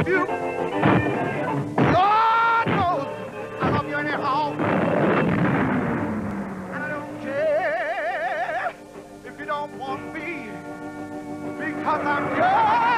love you. Lord knows I love you anyhow. And I don't care if you don't want me because I'm yours.